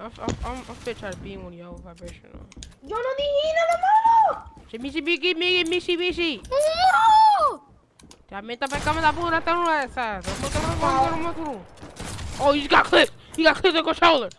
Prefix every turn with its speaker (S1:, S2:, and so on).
S1: I'm, I'm, I'm, I'm fit trying to beat one of y'all vibrational. vibration.
S2: Yo no dije nada malo.
S1: Si Michi Biki Migi Michi Michi.
S2: No.
S1: Também tá vai câmera da porra una de esas. Oh, you just got clipped. You got clipped in the controller.